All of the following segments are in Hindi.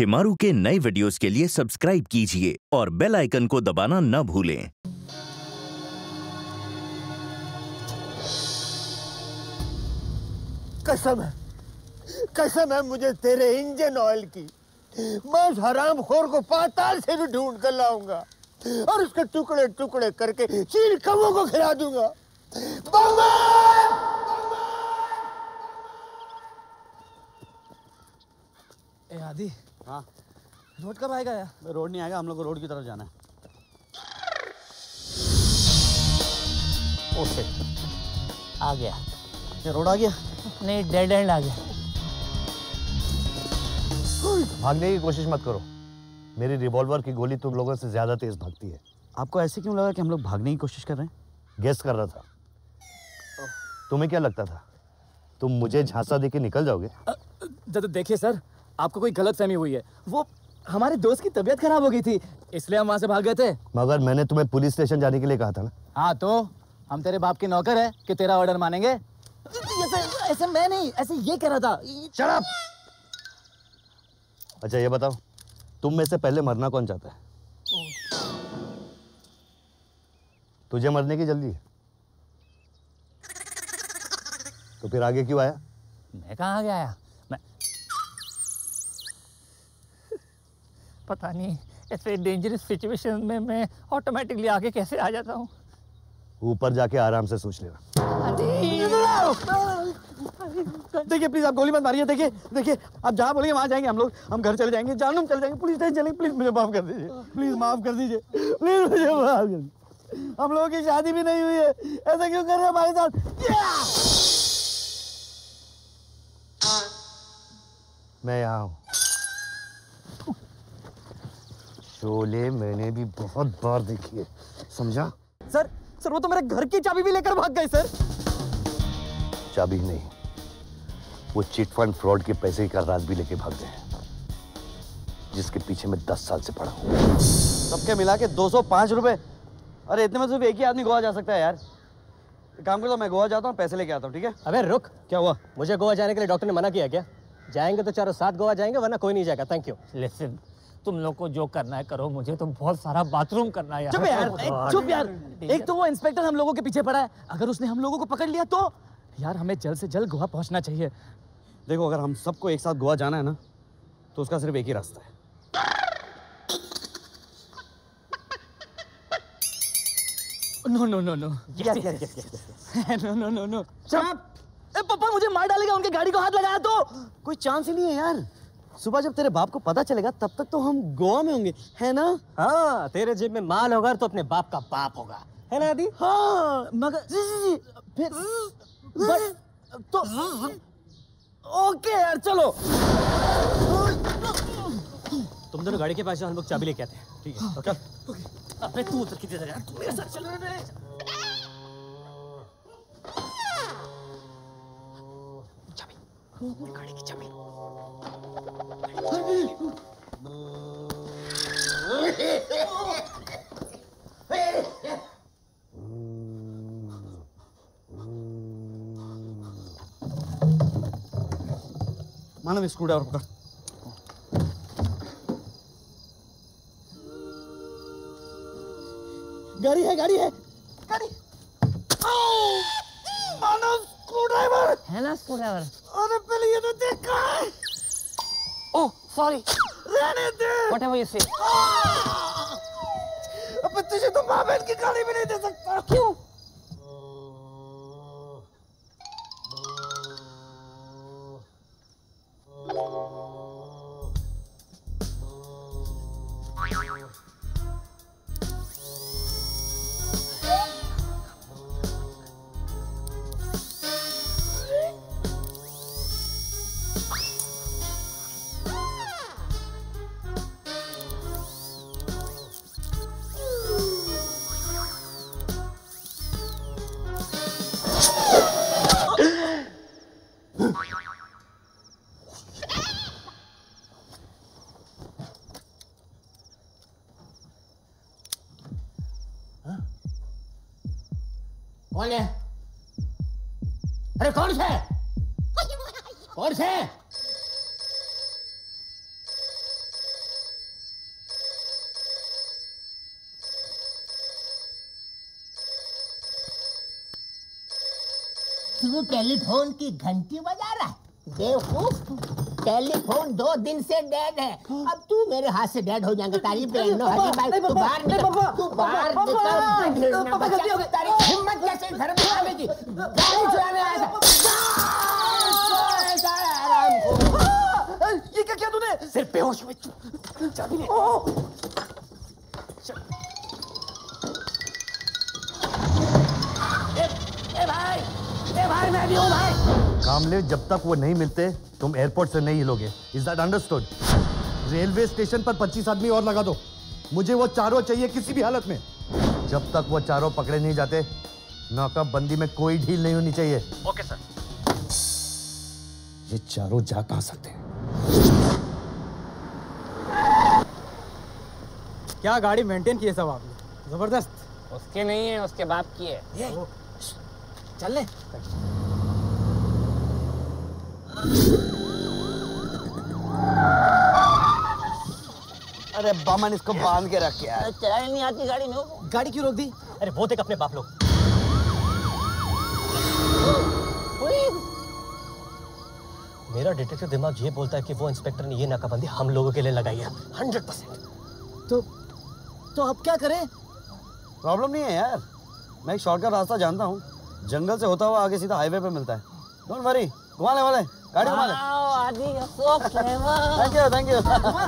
शिमारू के नए वीडियोस के लिए सब्सक्राइब कीजिए और बेल आइकन को दबाना न भूलें। कसम है कसम है मुझे तेरे इंजन ऑयल की। मैं उस हराम खोर को पाताल से भी ढूंढ कर लाऊँगा और उसके टुकड़े टुकड़े करके चील कवों को खिला दूँगा। बम्बा! ए आदि हाँ। रोड कब आएगा यार। रोड नहीं आएगा हम लोग को रोड की तरफ़ जाना है। ओके आ गया। ये रोड आ गया? नहीं डेड एंड आ गया। भागने की कोशिश मत करो। मेरी रिवॉल्वर की गोली तुम लोगों से ज़्यादा तेज भागती है। आपको ऐसे क्यों लगा कि हम लोग भागने की कोशिश कर रहे हैं? गेस कर रहा था। तुम्हें क्या लगता था? तुम मुझे झांसा देके निकल जाओगे? जब देखिए सर। आपको कोई गलत फहमी हुई है। वो हमारे दोस्त की तबीयत खराब हो गई थी इसलिए हम वहाँ से भाग गए थे। मगर मैंने तुम्हें पुलिस स्टेशन जाने के लिए कहा था ना? हाँ तो हम तेरे बाप के नौकर है कि तेरा ऑर्डर मानेंगे? ऐसे ऐसे मैं नहीं ऐसे ये कह रहा था। शराब अच्छा ये बताओ तुम में से पहले मरना कौन चाहता है? तुझे मरने की जल्दी है। तो फिर आगे क्यों आया? मैं कहाँ गया आया? पता नहीं ऐसे डेंजरस सिचुएशन में मैं ऑटोमेटिकली आगे कैसे आ जाता हूँ? ऊपर जाके आराम से सोच लेना। देखिए प्लीज़ आप गोली मत मारिए देखिए देखिए आप जहाँ बोलिए वहाँ जाएँगे हम लोग हम घर चले जाएँगे जानूम चले जाएँगे पुलिस स्टेशन चलेंगे प्लीज़ मुझे माफ़ कर दीजिए प्लीज़ माफ़ कर दीजिए प्लीज़ मुझे माफ़ कर दीजिए। हम लोगों की शादी भी नहीं हुई है ऐसा क्यों कर रहे हैं हमारे साथ? मैं यहाँ हूँ। शोले मैंने भी बहुत बार देखी है समझा? सर सर वो तो मेरे घर की चाबी भी लेकर भाग गए सर। चाबी नहीं वो चिट फंड फ्रॉड के पैसे का राज भी लेके भाग गए जिसके पीछे मैं दस साल से पड़ा हूँ। सबके मिला के दो सौ पाँच रुपये अरे इतने में सिर्फ़ एक ही आदमी गोवा जा सकता है यार। काम करता हूँ मैं गोवा जाता हूँ पैसे लेके आता हूँ ठीक है? अबे रुक। क्या हुआ? मुझे गोवा जाने के लिए डॉक्टर ने मना किया क्या? जाएँगे तो चारों साथ गोवा जाएँगे वरना कोई नहीं जाएगा। थैंक यू लिसन तुम लोग को जो करना है करो मुझे तो बहुत सारा बाथरूम करना है चुप यार चुप यार। एक तो वो इंस्पेक्टर हम लोगों के पीछे पड़ा है। अगर उसने हम लोगों को पकड़ लिया तो? यार हमें जल्द से जल्द गोवा पहुँचना चाहिए। देखो अगर हम सबको एक साथ गोवा जाना है ना तो उसका सिर्फ़ एक ही रास्ता है। No no no no yes yes yes yes no no no no चुप ए पापा मुझे मार डालेगा उनके गाड़ी को हाथ लगाया तो? कोई चांस ही नहीं है यार। सुबह जब तेरे बाप को पता चलेगा तब तक तो हम गोवा में होंगे है ना? हाँ तेरे जेब में माल होगा तो अपने बाप का बाप होगा। है ना आदि? हाँ मगर जी, जी, जी, फिर बट तो ओके यार चलो। तुम दोनों गाड़ी के पास जाओ हम लोग चाबी लेके आते हैं। ठीक है ओके? अबे तू उधर किधर जा तू मेरे साथ चल रहा है मानव स्क्रू ड्राइवर पकड़ गाड़ी है गाड़ी है गाड़ी। मानव स्क्रू ड्राइवर है ना स्क्रूड्राइवर? अरे पहले ये तो देख कहाँ है। सॉरी रहने दे। व्हाटएवर यू से अब तुझे तो माँ बहन की गाली भी नहीं दे सकता। क्यों? कौन है अरे कौन से? कौन से? तू टेलीफोन की घंटी बजा रहा है। देखो टेलीफोन दो दिन से डेड है। अब तू मेरे हाथ से डेड हो जाएगा तारी बहन नहीं, तू बाहर निकल तू बाहर निकल पापा। गलती हो गई। तारी हिम्मत कैसे घर में आने की गाड़ी चलाने आया था को। ये क्या किया तूने? सिर्फ़ बेहोश हुए चाबी ले। ए भाई ए भाई मैं भी हूँ भाई। कामले जब तक वो नहीं मिलते तुम एयरपोर्ट से नहीं हिलोगे। Is that understood railway station पर 25 आदमी और लगा दो। मुझे वो चारों चाहिए किसी भी हालत में। जब तक वो चारों पकड़े नहीं जाते नाकाबंदी में कोई ढील नहीं होनी चाहिए। ओके सर ये चारों जा कहाँ सकते हैं? क्या गाड़ी मेंटेन की है सब आपने? ज़बरदस्त। उसके नहीं है उसके बाप की है। चल ले। अरे बामन इसको बाँध के रख यार। चलाई नहीं आती गाड़ी में गाड़ी क्यों रोक दी? अरे वो देख अपने बाप लोग। मेरा डिटेक्टिव दिमाग ये बोलता है कि वो इंस्पेक्टर ने ये नाकाबंदी हम लोगों के लिए लगाई है हंड्रेड परसेंट। तो तो अब क्या करें? प्रॉब्लम नहीं है यार। मैं एक शॉर्टकट रास्ता जानता हूँ। जंगल से होता हुआ आगे सीधा हाईवे पे मिलता है। डोंट वरी घुमा ले वाले गाड़ी घुमा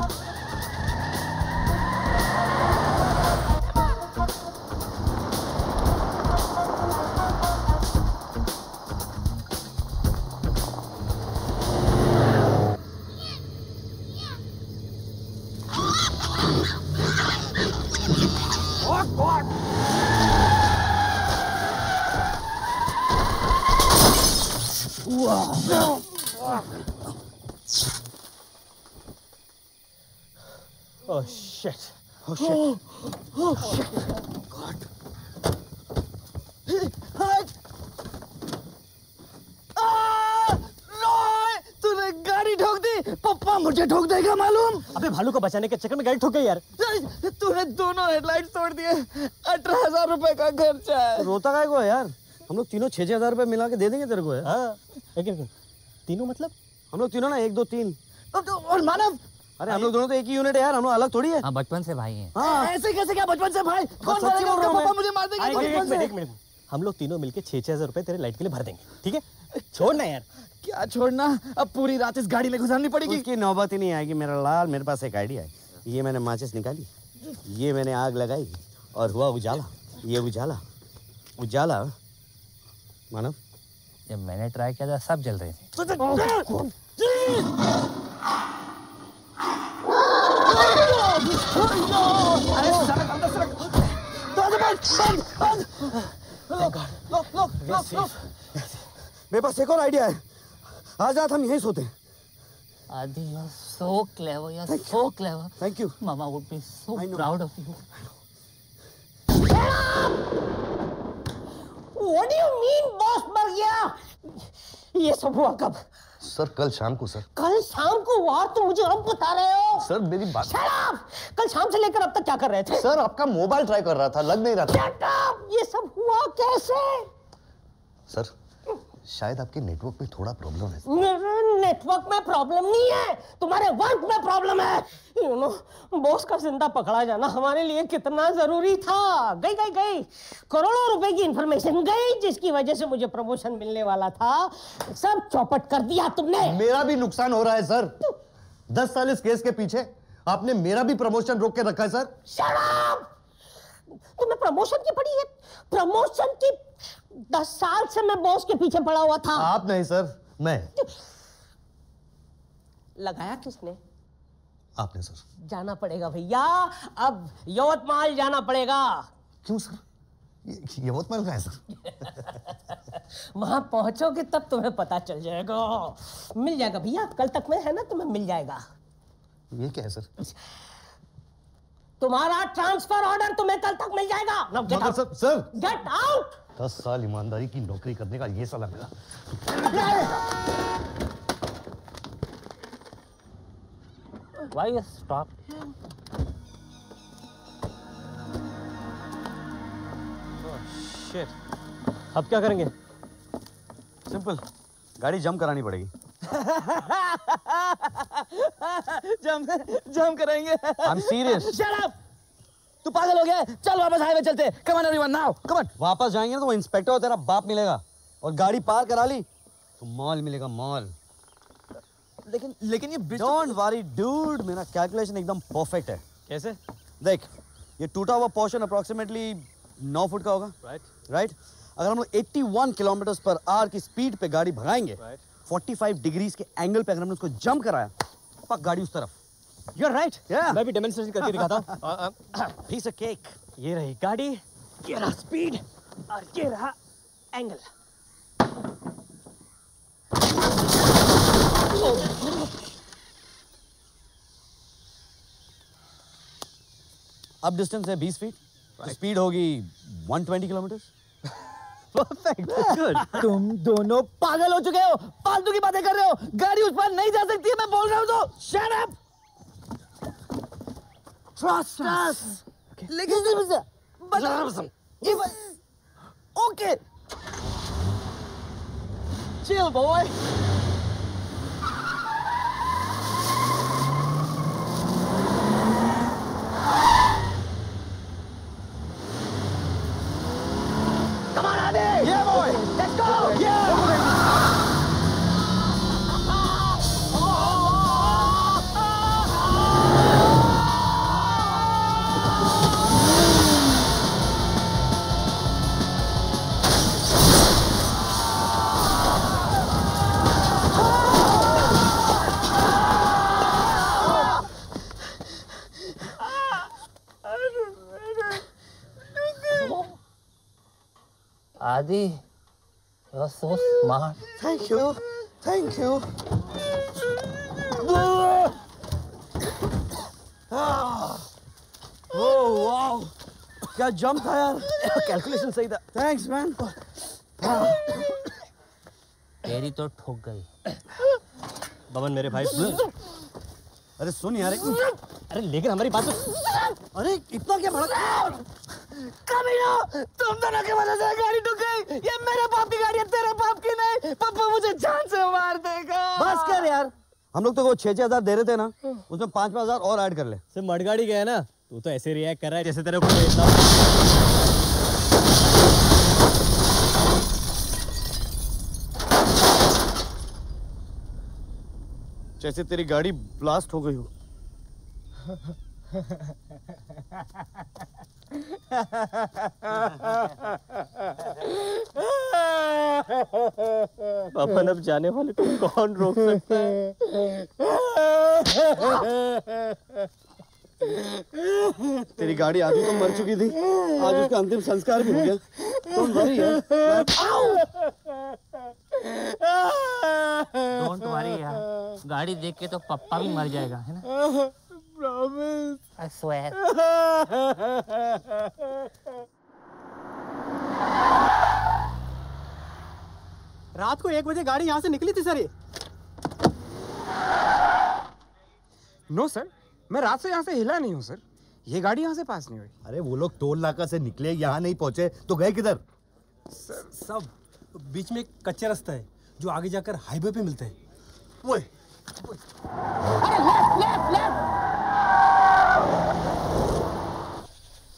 ले Adi so clever. Thank you thank you oh shit तूने गाड़ी ठोक दी? पप्पा मुझे ठोक देगा मालूम? अबे भालू को बचाने के चक्कर में गाड़ी ठोक गई यार। तूने दोनों हेडलाइट तोड़ दिए। अठारह हज़ार रुपए का खर्चा है। रोता को यार? हम लोग तीनों छह छह हज़ार रुपए मिला के दे देंगे तेरे को यार। हाँ। एक एक तीनों मतलब? हम लोग तीनों ना एक दो तीन। तो- तो- और मानव? अरे हम लोग दोनों तो एक ही यूनिट है यार हम लोग अलग थोड़ी है। हाँ बचपन से भाई हैं। हाँ। ऐसे कैसे क्या? बचपन से भाई? कौन। पापा मुझे मार देंगे बचपन से एक मिनट हम लोग तीनों मिलके छह छह हज़ार रुपए तेरे लाइट के लिए भर देंगे ठीक है? छोड़ ना यार। क्या छोड़ना? अब पूरी रात इस गाड़ी में गुजारनी पड़ेगी। उसकी नौबत ही नहीं आएगी मेरा लाल मेरे पास एक आइडिया है। ये मैंने माचिस निकाली ये मैंने आग लगाई और हुआ उजाला ये उजाला उजाला। मानव? जब मैंने ट्राई किया था सब जल रहे थे। मेरे पास एक और आइडिया है। आज रात हम यहीं सोते हैं। Adi you are so clever you are so clever thank you mama would be so proud of you What do you mean boss मर गया ये सब हुआ कब? सर कल शाम को सर। कल शाम को वार तो मुझे अब बता रहे हो। सर मेरी बात Shut up! कल शाम से लेकर अब तक क्या कर रहे थे? सर आपका मोबाइल ट्राई कर रहा था लग नहीं रहा था। Shut up! ये सब हुआ कैसे? सर शायद आपके नेटवर्क में थोड़ा प्रॉब्लम है। मेरे नेटवर्क में प्रॉब्लम नहीं है। तुम्हारे वर्क में प्रॉब्लम है। यू नो बॉस का ज़िंदा पकड़ा जाना हमारे लिए कितना ज़रूरी था। गई गई गई। करोड़ों रुपए की इंफॉर्मेशन गई जिसकी वजह से मुझे प्रमोशन मिलने वाला था। सब चौपट कर दिया तुमने। मेरा भी नुकसान हो रहा है सर दस साल इस केस के पीछे आपने मेरा भी प्रमोशन रोक के रखा है सर शराब तुम्हें प्रमोशन की पड़ी है। प्रमोशन की दस साल से मैं बॉस के पीछे पड़ा हुआ था। आप नहीं सर मैं। लगाया किसने? आपने सर। जाना पड़ेगा भैया अब यवतमाल जाना पड़ेगा। क्यों सर? यवतमाल का है सर? वहाँ पहुंचोगे तब तुम्हें पता चल जाएगा। मिल जाएगा भैया कल तक में है ना तुम्हें मिल जाएगा। ये क्या है सर? तुम्हारा ट्रांसफ़र ऑर्डर तुम्हें कल तक मिल जाएगा। Get out sir sir get out दस साल ईमानदारी की नौकरी करने का ये साला मिला Why you stop? शिट अब क्या करेंगे? सिंपल गाड़ी जम करानी पड़ेगी। जम जम करेंगे। I am serious shut up तू पागल हो गया है? चल वापस हाईवे चलते। Come on everyone now come on वापस जाएँगे ना तो वो इंस्पेक्टर और तेरा बाप मिलेगा। और गाड़ी पार करा ली तो मॉल मिलेगा मॉल लेकिन लेकिन ये ब्रिज डोंट वरी डूड मेरा कैलकुलेशन एकदम परफेक्ट है। कैसे? देख ये टूटा हुआ पोर्शन अप्रोक्सीमेटली नौ फुट का होगा। Right right. Right right? अगर हम लोग 81 किलोमीटर पर आवर की स्पीड पे गाड़ी भगाएँगे 45 डिग्रीज के एंगल पे अगर हमने उसको जंप कराया पक गाड़ी उस तरफ़। You are right. मैं भी डेमोंस्ट्रेशन करके दिखाता हूँ। पीस ऑफ़ केक ये रही गाड़ी ये रहा स्पीड और ये रहा एंगल अब डिस्टेंस है 20 फीट तो स्पीड होगी 120 किलोमीटर परफेक्ट गुड तुम दोनों पागल हो चुके हो। फालतू की बातें कर रहे हो। गाड़ी उस पर नहीं जा सकती है मैं बोल रहा हूँ तो। शट अप ट्रस्ट अस लेकिन okay! Yeah, boy! yeah Adi, you're so smart. Thank you. Thank you. Oh wow क्या जंप था यार? कैलकुलेशन सही था. थैंक्स मैन तेरी तो ठोक गई. बमन मेरे भाई अरे सुन यार अरे लेकिन हमारी बात तो अरे इतना क्या भड़क कमीना तुम दोनों की वजह से गाड़ी टूट गई। ये मेरे बाप की गाड़ी है तेरे बाप की नहीं। पापा मुझे जान से मार देगा। बस कर यार। हम लोग तो वो छह छह हज़ार दे रहे थे ना उसमें पाँच पाँच हज़ार और ऐड कर ले। सिर्फ़ मडगाड़ी गया ना तू तो ऐसे रिएक्ट कर रहा है जैसे तेरे को जैसे तेरी गाड़ी ब्लास्ट हो गई हो। बमन अब जाने वाले को कौन रोक सकता है? तेरी गाड़ी आधी तो मर चुकी थी। आज उसका अंतिम संस्कार भी हो गया। तुम वरी है। डोंट वरी यार। गाड़ी देख के तो पप्पा भी मर जाएगा है ना? आई स्वेयर रात को एक बजे गाड़ी यहाँ से निकली थी सर ये। नो सर मैं रात से यहाँ से हिला नहीं हूँ सर। ये गाड़ी यहाँ से पास नहीं हुई। अरे वो लोग टोल नाका से निकले यहाँ नहीं पहुँचे तो गए किधर? सर सब बीच में एक कच्चा रास्ता है जो आगे जाकर हाईवे पे मिलता है। वो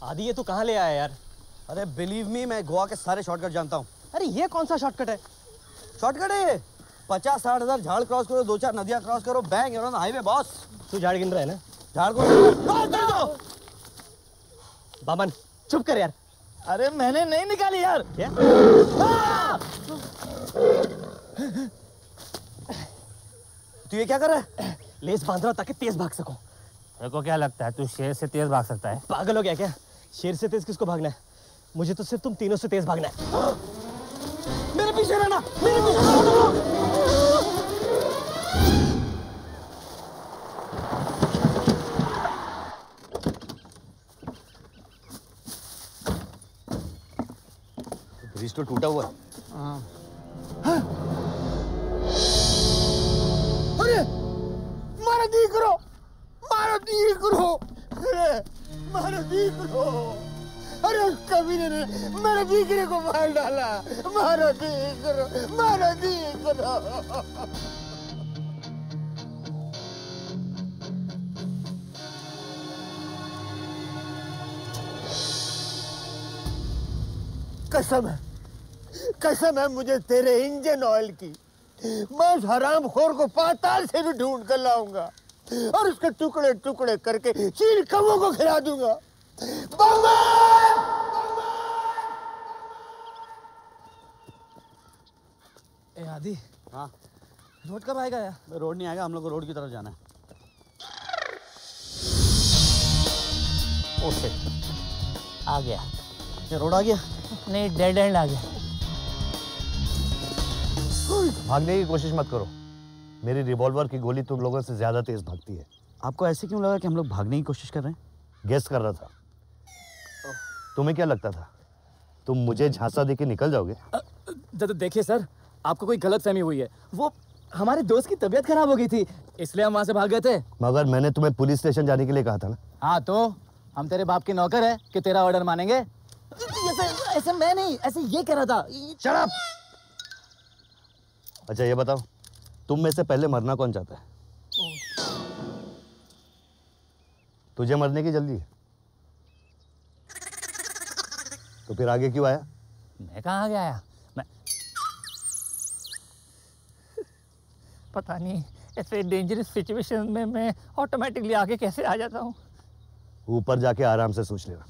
आदि ये तू कहाँ ले आया यार? अरे बिलीव मी मैं गोवा के सारे शॉर्टकट जानता हूँ। अरे ये कौन सा शॉर्टकट है? शॉर्टकट है ये। पचास साठ हज़ार झाड़ क्रॉस करो दो चार नदियाँ क्रॉस करो ऑन हाईवे बॉस तू झाड़ गिन रहा है ना? झाड़ को बामन चुप कर यार। अरे मैंने नहीं निकाली यार। क्या? तू ये क्या कर रहा है? लेस बाँध रहा हूँ ताकि तेज भाग सकूँ। तेरे को क्या लगता है तू शेर से तेज भाग सकता है? पागल हो गया क्या? शेर से तेज किसको भागना है? मुझे तो सिर्फ़ तुम तीनों से तेज भागना है। मेरे पीछे रहना मेरे पीछे रहना। ब्रिज तो टूटा हुआ है। अरे मारा दीकरो मारा दीकरो अरे मारा दीकरो अरे कमीने ने मेरे दीकरे को मार डाला। मारो दीकरो मारो दीकरो कसम है कसम है मुझे तेरे इंजन ऑयल की। मैं हराम खोर को पाताल से भी ढूंढ कर लाऊँगा। और उसके टुकड़े टुकड़े करके चील कमों को खिला दूँगा। ए आदि। हाँ? रोड कब आएगा यार? रोड नहीं आएगा हम लोग को रोड की तरफ़ जाना है। ओके आ गया। ये रोड आ गया? नहीं डेड एंड आ गया। भागने की कोशिश मत करो। मेरी रिवॉल्वर की गोली तुम लोगों से ज़्यादा तेज भागती है। आपको ऐसे क्यों लगा कि हम लोग भागने की कोशिश कर रहे हैं? गेस कर रहा था। तुम्हें क्या लगता था? तुम मुझे झांसा देके निकल जाओगे? तो देखिए सर आपको कोई गलत फहमी हुई है। वो हमारे दोस्त की तबीयत खराब हो गई थी इसलिए हम वहाँ से भाग गए थे। मगर मैंने तुम्हें पुलिस स्टेशन जाने के लिए कहा था ना? हाँ तो हम तेरे बाप के नौकर है कि तेरा ऑर्डर मानेंगे? ऐसे ऐसे मैं नहीं ऐसे ये कह रहा था। शराब अच्छा ये बताओ तुम में से पहले मरना कौन चाहता है? तुझे मरने की जल्दी है। तो फिर आगे क्यों आया? मैं कहाँ गया आया? मैं पता नहीं ऐसे डेंजरस सिचुएशन में मैं ऑटोमेटिकली आगे कैसे आ जाता हूँ? ऊपर जाके आराम से सोच लेना।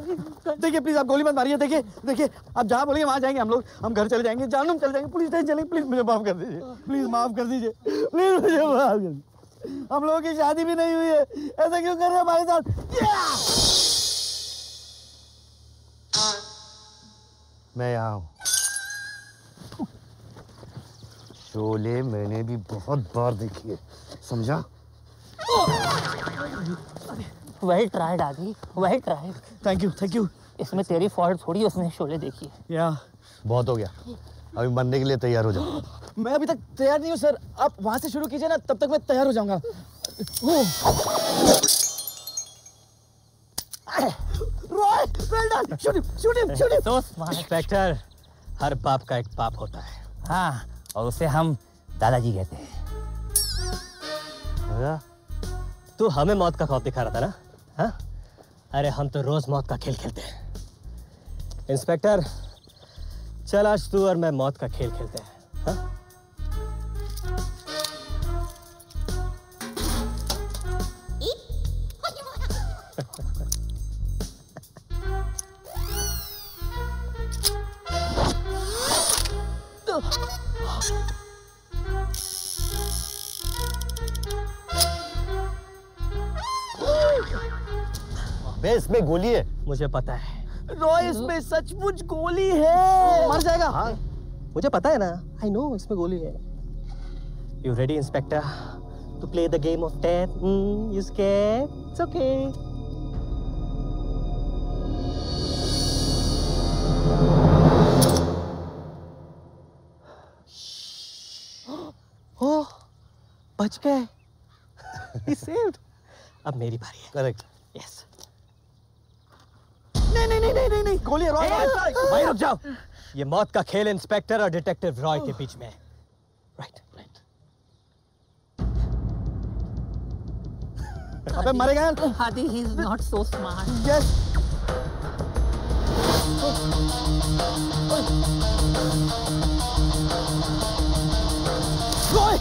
देखिए प्लीज़ आप गोली मत मारिए, देखिए देखिए, आप जहाँ बोलेंगे वहाँ जाएँगे हम लोग, हम घर चले जाएँगे जानूम चले जाएँगे पुलिस स्टेशन चलेंगे प्लीज़ मुझे माफ़ कर दीजिए प्लीज़ माफ़ कर दीजिए प्लीज़ मुझे माफ़ कर हम लोगों की शादी भी नहीं हुई है, ऐसा क्यों कर रहे हैं हमारे साथ? मैं यहाँ हूँ। शोले मैंने भी बहुत बार देखी है, समझा? वही ट्राइड आ गई वही ट्राइड थैंक यू थैंक यू इसमें तेरी फॉल्ट थोड़ी उसने शोले देखी। है या बहुत हो गया। अभी मरने के लिए तैयार हो जाओ मैं अभी तक तैयार नहीं हूँ सर। आप वहाँ से शुरू कीजिए ना तब तक मैं तैयार हो जाऊँगा। Roy well done shoot him shoot him shoot him inspector हर पाप का एक पाप होता है। हाँ और उसे हम दादाजी कहते हैं। तू हमें मौत का खौफ दिखा रहा था ना? हाँ? अरे हम तो रोज मौत का खेल खेलते हैं। इंस्पेक्टर, चल आज तू और मैं मौत का खेल खेलते हैं। हाँ? बे इसमें गोली है। मुझे पता है। रॉय इसमें सचमुच गोली है। मर जाएगा। हाँ। मुझे पता है ना। आई नो इसमें गोली है। You ready inspector to play the game of death you scared it's okay oh बच गए। He saved. अब मेरी बारी है। करेक्ट यस नहीं नहीं नहीं नहीं नहीं नहीं गोली रॉय रॉय भाई रुक जाओ। ये मौत का खेल इंस्पेक्टर और डिटेक्टिव रॉय के बीच में है। राइट राइट अबे मरेगा यार Hadi, he's not so smart. यस रॉय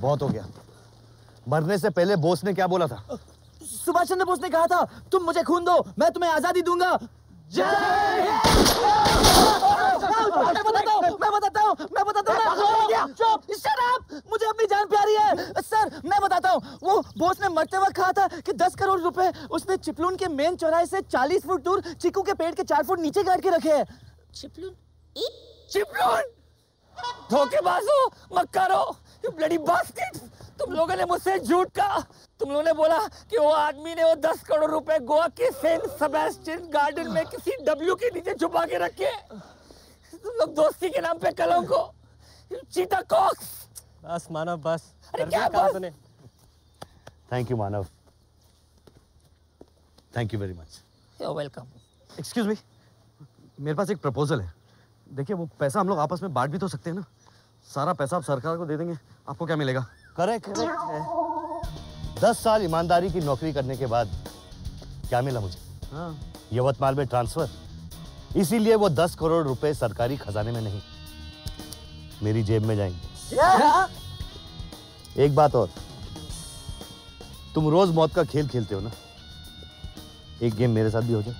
बहुत हो गया मरने से पहले बोस ने क्या बोला था? सुभाष चंद्र बोस ने कहा था तुम मुझे खून दो मैं तुम्हें आज़ादी दूँगा। जय मैं बताता हूँ मैं बताता हूँ मैं बताता हूँ चुप shut up! मुझे अपनी जान प्यारी है। सर मैं बताता हूँ वो बोस ने मरते वक्त कहा था कि 10 करोड़ रुपए उसने चिपलून के मेन चौराहे से 40 फुट दूर चीकू के पेड़ के 4 फुट नीचे गाड़ के रखे हैं। चिपलून? चिपलून? धोखेबाजो मक्कारो यू ब्लडी बास्केट तुम लोगों ने मुझसे झूठ कहा। तुम लोगों ने बोला कि वो आदमी ने वो दस करोड़ रुपए गोवा के सेंट सेबेस्टियन गार्डन में किसी डब्ल्यू के नीचे छुपा के रखे। तुम लोग दोस्ती के नाम पे कलम को। चीता कॉक्स। बस मानव बस। अरे क्या काम बस? Thank you Manav. Thank you very much You're welcome. Excuse me मेरे पास एक प्रपोजल है। देखिए वो पैसा हम लोग आपस में बांट भी तो सकते हैं ना। सारा पैसा आप सरकार को दे देंगे। आपको क्या मिलेगा? करेक्ट करेक्ट दस साल ईमानदारी की नौकरी करने के बाद क्या मिला मुझे? हाँ। यवतमाल में ट्रांसफ़र। इसीलिए वो दस करोड़ रुपए सरकारी खजाने में नहीं मेरी जेब में जाएँगे। एक बात और। तुम रोज मौत का खेल खेलते हो ना? एक गेम मेरे साथ भी हो जाए।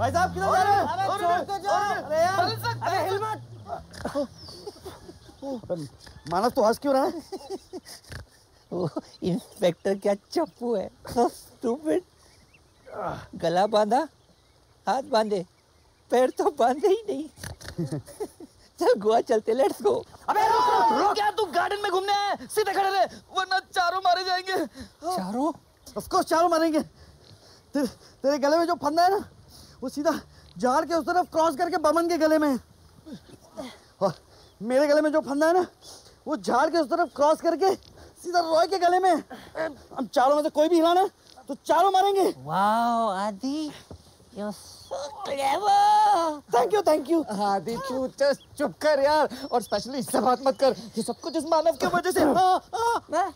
भाई साहब किधर जा रहे हैं? अरे यार अरे हेलमेट मानव तो हंस क्यों रहा है? वो इंस्पेक्टर क्या चप्पू है? स्टूपिड गला बांधा हाथ बांधे पैर तो बांधे ही नहीं। चल गोवा चलते लेट्स गो अबे रुक रुक रुक। यार तू गार्डन में घूमने आया? है। सीधे खड़े रहे वरना चारों मारे जाएँगे। चारों? ऑफ़ कोर्स चारों मारेंगे। तेरे, तेरे गले में जो फंदा है ना वो सीधा झाड़ के उस तरफ़ क्रॉस करके बमन के गले में और मेरे गले में जो फंदा है ना, वो झाड़ के उस तरफ़ क्रॉस करके सीधा रॉय के गले में। हम चारों में से कोई भी हिलाना तो चारों मारेंगे वाओ, आदि थैंक यू थैंक यू आदि तू just चुप कर यार और स्पेशली इससे बात मत कर ये सब कुछ इस मानव की वजह से हाँ, हाँ।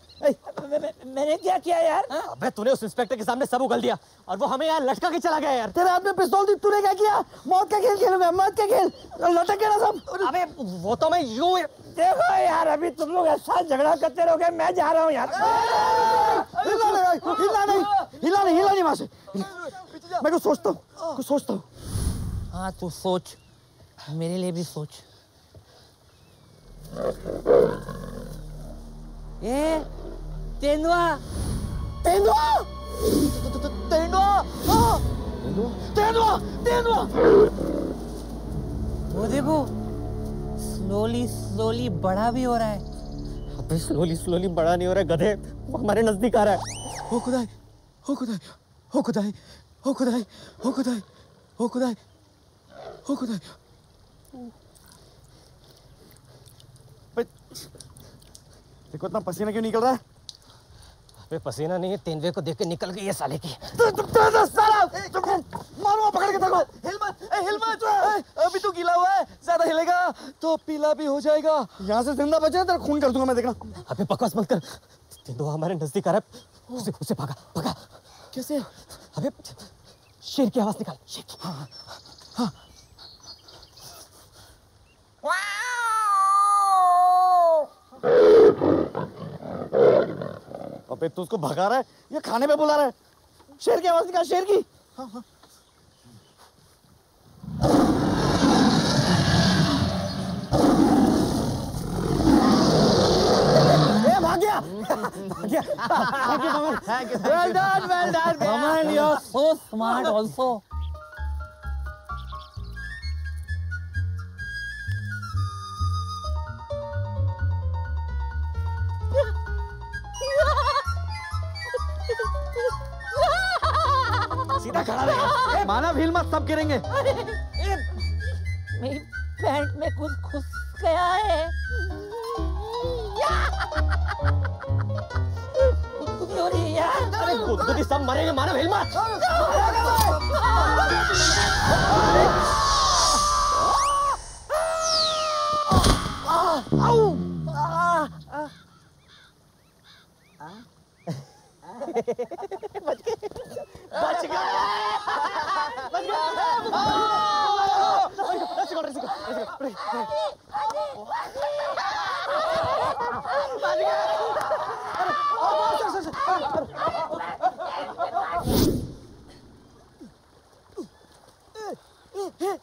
मैंने क्या किया यार अबे तूने उस इंस्पेक्टर के सामने सब उगल दिया और वो हमें यहाँ लटका के चला गया यार तेरे हाथ में पिस्तौल थी तूने क्या किया मौत का खेल खेलोगे मौत का खेल लटक गया ना सब अबे वो तो मैं यूँ देखो यार अभी तुम लोग ऐसा झगड़ा करते रहोगे मैं जा रहा हूँ यार हिला नहीं हिला नहीं हिला नहीं हिला नहीं वहाँ से मैं कुछ सोचता हूँ कुछ सोचता हूँ। हाँ तू सोच। मेरे लिए भी सोच। ए तेंदुआ! तेंदुआ! तेंदुआ! हाँ। तेंदुआ तेंदुआ! वो देखो स्लोली स्लोली बड़ा भी हो रहा है। अबे स्लोली स्लोली बड़ा नहीं हो रहा है गधे। वो हमारे नज़दीक आ रहा है। हो खुदाई हो खुदाई। देखो इतना पसीना क्यों निकल रहा है? अबे पसीना नहीं है तेंदुए को देख के निकल गई है साले की। मारो पकड़ के देखो। हिलमत ए हिलमत अभी तो गीला हुआ है ज़्यादा हिलेगा तो पीला भी हो जाएगा। यहाँ से ज़िंदा बचे तेरा खून कर दूँगा मैं देखना। अबे बकवास मत कर। तेंदुआ हमारे नज़दीक आ रहा है। उसे उसे भागा भागा। कैसे? अबे शेर की आवाज़ निकाल शेर की। अबे तू उसको भगा रहा है? ये खाने पे बुला रहा है। शेर की आवाज़ निकाल शेर की। ए, भाग गया भाग गया thank you Kamal well done well done Kamal you are so smart also सीधा खड़ा रहे मानव हिल मत सब गिरेंगे। मेरी पैंट में कुछ घुस गया है। यार अरे गुदगुदी सब मरेंगे मानव हिल मत है?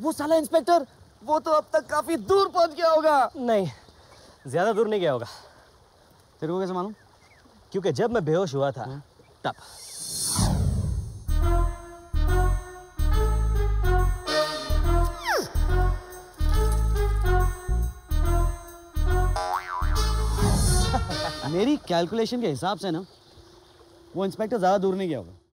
वो साला इंस्पेक्टर वो तो अब तक काफ़ी दूर पहुँच गया होगा। नहीं ज़्यादा दूर नहीं गया होगा। तेरे को कैसे मालूम? क्योंकि जब मैं बेहोश हुआ था हाँ। तब। मेरी कैलकुलेशन के हिसाब से ना वो इंस्पेक्टर ज़्यादा दूर नहीं गया होगा।